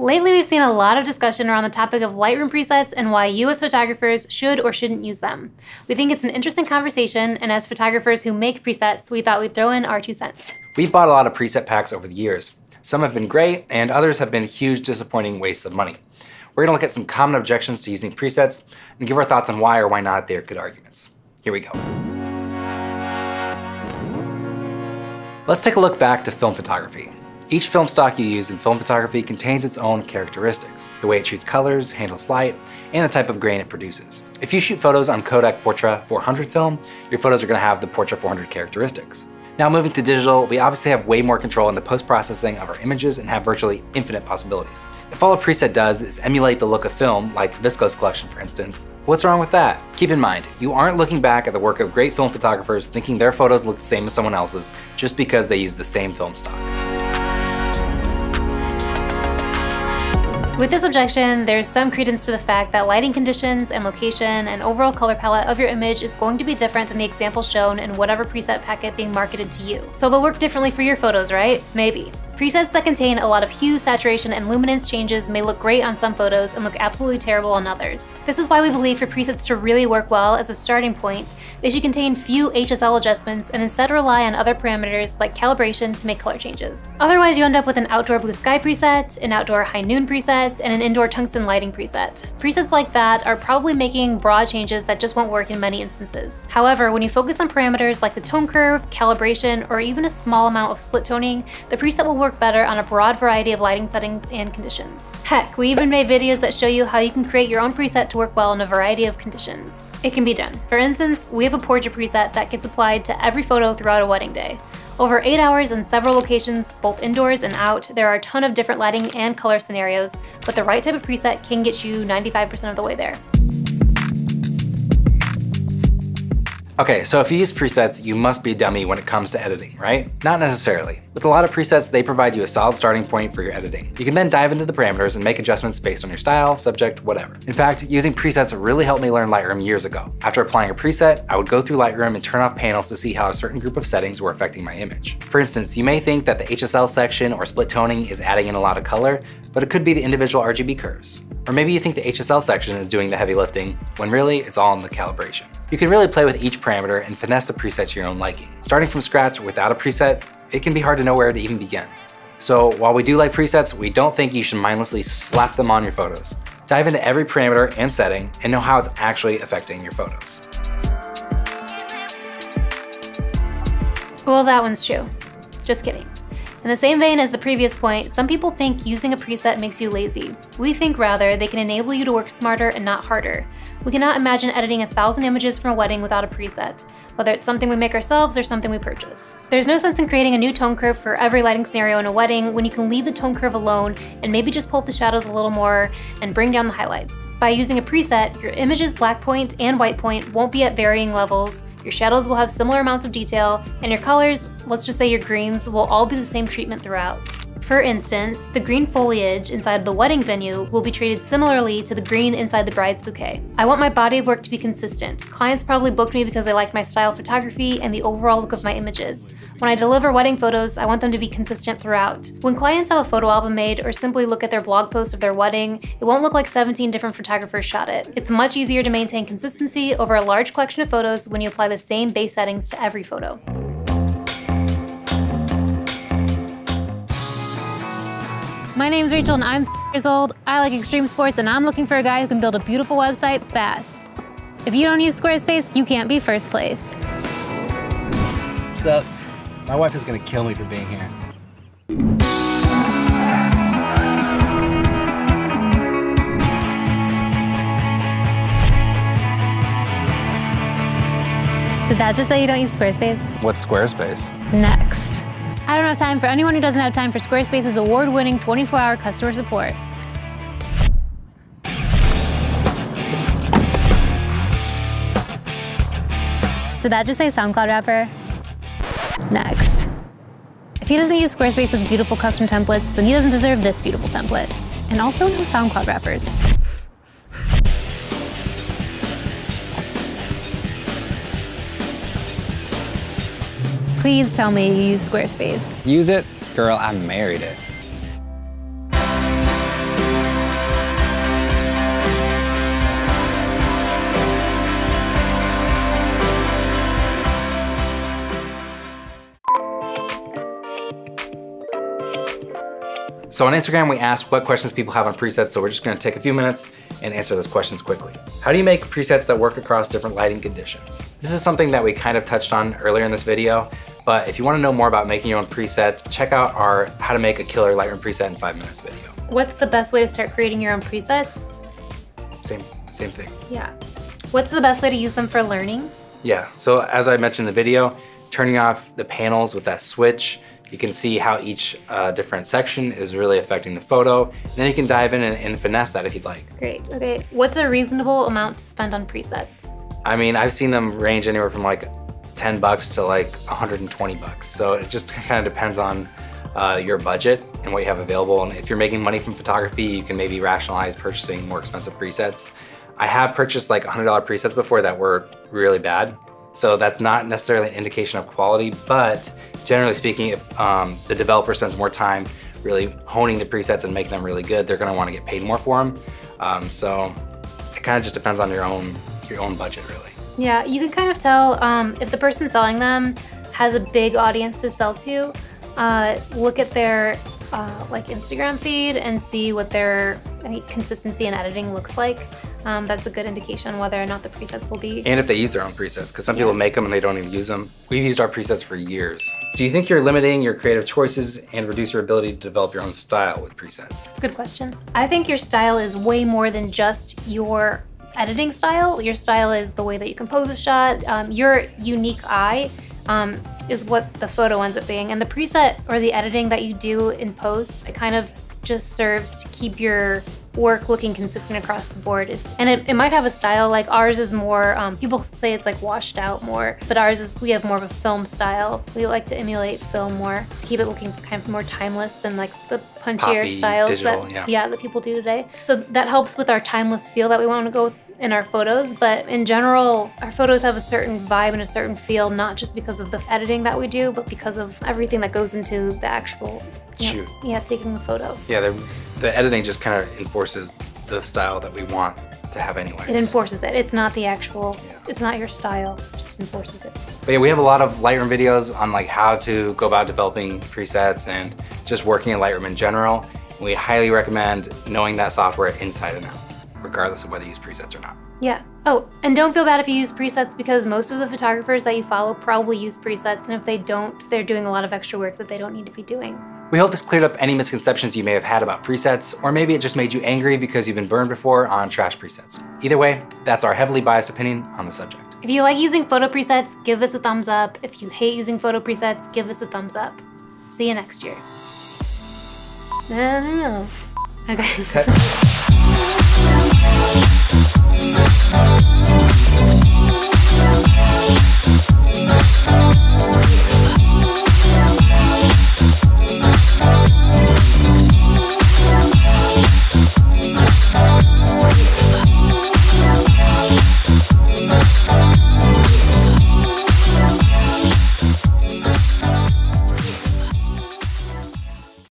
Lately, we've seen a lot of discussion around the topic of Lightroom presets and why you as photographers should or shouldn't use them. We think it's an interesting conversation, and as photographers who make presets, we thought we'd throw in our two cents. We've bought a lot of preset packs over the years. Some have been great, and others have been huge, disappointing wastes of money. We're gonna look at some common objections to using presets and give our thoughts on why or why not they're good arguments. Here we go. Let's take a look back to film photography. Each film stock you use in film photography contains its own characteristics, the way it treats colors, handles light, and the type of grain it produces. If you shoot photos on Kodak Portra 400 film, your photos are gonna have the Portra 400 characteristics. Now moving to digital, we obviously have way more control in the post-processing of our images and have virtually infinite possibilities. If all a preset does is emulate the look of film, like VSCO's collection for instance, what's wrong with that? Keep in mind, you aren't looking back at the work of great film photographers thinking their photos look the same as someone else's just because they use the same film stock. With this objection, there's some credence to the fact that lighting conditions and location and overall color palette of your image is going to be different than the example shown in whatever preset packet being marketed to you. So they'll work differently for your photos, right? Maybe. Presets that contain a lot of hue, saturation, and luminance changes may look great on some photos and look absolutely terrible on others. This is why we believe for presets to really work well as a starting point, they should contain few HSL adjustments and instead rely on other parameters like calibration to make color changes. Otherwise, you end up with an outdoor blue sky preset, an outdoor high noon preset, and an indoor tungsten lighting preset. Presets like that are probably making broad changes that just won't work in many instances. However, when you focus on parameters like the tone curve, calibration, or even a small amount of split toning, the preset will work work better on a broad variety of lighting settings and conditions. Heck, we even made videos that show you how you can create your own preset to work well in a variety of conditions. It can be done. For instance, we have a Portra preset that gets applied to every photo throughout a wedding day. Over 8 hours in several locations, both indoors and out, there are a ton of different lighting and color scenarios, but the right type of preset can get you 95% of the way there. Okay, so if you use presets, you must be dummy when it comes to editing, right? Not necessarily. With a lot of presets, they provide you a solid starting point for your editing. You can then dive into the parameters and make adjustments based on your style, subject, whatever. In fact, using presets really helped me learn Lightroom years ago. After applying a preset, I would go through Lightroom and turn off panels to see how a certain group of settings were affecting my image. For instance, you may think that the HSL section or split toning is adding in a lot of color, but it could be the individual RGB curves. Or maybe you think the HSL section is doing the heavy lifting, when really it's all in the calibration. You can really play with each parameter and finesse the preset to your own liking. Starting from scratch without a preset, it can be hard to know where to even begin. So while we do like presets, we don't think you should mindlessly slap them on your photos. Dive into every parameter and setting and know how it's actually affecting your photos. Well, that one's true. Just kidding. In the same vein as the previous point, some people think using a preset makes you lazy. We think rather they can enable you to work smarter and not harder. We cannot imagine editing a thousand images from a wedding without a preset, whether it's something we make ourselves or something we purchase. There's no sense in creating a new tone curve for every lighting scenario in a wedding when you can leave the tone curve alone and maybe just pull up the shadows a little more and bring down the highlights. By using a preset, your image's black point and white point won't be at varying levels, your shadows will have similar amounts of detail, and your colors, let's just say your greens, will all be the same treatment throughout. For instance, the green foliage inside the wedding venue will be treated similarly to the green inside the bride's bouquet. I want my body of work to be consistent. Clients probably booked me because they liked my style of photography and the overall look of my images. When I deliver wedding photos, I want them to be consistent throughout. When clients have a photo album made or simply look at their blog post of their wedding, it won't look like 17 different photographers shot it. It's much easier to maintain consistency over a large collection of photos when you apply the same base settings to every photo. My name's Rachel and I'm years old. I like extreme sports and I'm looking for a guy who can build a beautiful website fast. If you don't use Squarespace, you can't be first place. What's up? My wife is gonna kill me for being here. Did that just say you don't use Squarespace? What's Squarespace? Next. I don't have time for anyone who doesn't have time for Squarespace's award-winning 24-hour customer support. Did that just say SoundCloud rapper? Next. If he doesn't use Squarespace's beautiful custom templates, then he doesn't deserve this beautiful template. And also no SoundCloud rappers. Please tell me you use Squarespace. Use it? Girl, I married it. So on Instagram, we ask what questions people have on presets, so we're just gonna take a few minutes and answer those questions quickly. How do you make presets that work across different lighting conditions? This is something that we kind of touched on earlier in this video, but if you wanna know more about making your own preset, check out our how to make a killer Lightroom preset in five minutes video. What's the best way to start creating your own presets? Same, same thing. Yeah. What's the best way to use them for learning? Yeah, so as I mentioned in the video, turning off the panels with that switch, you can see how each uh, different section is really affecting the photo. And then you can dive in and, and finesse that if you'd like. Great, okay. What's a reasonable amount to spend on presets? I mean, I've seen them range anywhere from like 10 bucks to like 120 bucks. So it just kind of depends on uh, your budget and what you have available. And if you're making money from photography, you can maybe rationalize purchasing more expensive presets. I have purchased like $100 presets before that were really bad. So that's not necessarily an indication of quality, but generally speaking, if um, the developer spends more time really honing the presets and making them really good, they're gonna wanna get paid more for them. Um, so it kind of just depends on your own, your own budget really. Yeah, you can kind of tell um, if the person selling them has a big audience to sell to, uh, look at their uh, like Instagram feed and see what their consistency in editing looks like. Um, that's a good indication whether or not the presets will be. And if they use their own presets, because some yeah. people make them and they don't even use them. We've used our presets for years. Do you think you're limiting your creative choices and reduce your ability to develop your own style with presets? It's a good question. I think your style is way more than just your editing style. Your style is the way that you compose a shot, um, your unique eye um, is what the photo ends up being. And the preset or the editing that you do in post, it kind of just serves to keep your work looking consistent across the board. It's, and it, it might have a style, like ours is more, um, people say it's like washed out more, but ours is, we have more of a film style. We like to emulate film more to keep it looking kind of more timeless than like the punchier Poppy, styles digital, that, yeah. yeah, that people do today. So that helps with our timeless feel that we want to go in our photos, but in general, our photos have a certain vibe and a certain feel, not just because of the editing that we do, but because of everything that goes into the actual shoot. Know, yeah, taking the photo. Yeah, the editing just kind of enforces the style that we want to have anyway. It enforces it. It's not the actual, yeah. it's not your style, it just enforces it. But yeah, we have a lot of Lightroom videos on like how to go about developing presets and just working in Lightroom in general. We highly recommend knowing that software inside and out regardless of whether you use presets or not. Yeah. Oh, and don't feel bad if you use presets because most of the photographers that you follow probably use presets, and if they don't, they're doing a lot of extra work that they don't need to be doing. We hope this cleared up any misconceptions you may have had about presets, or maybe it just made you angry because you've been burned before on trash presets. Either way, that's our heavily biased opinion on the subject. If you like using photo presets, give us a thumbs up. If you hate using photo presets, give us a thumbs up. See you next year. I don't know. Okay. Thank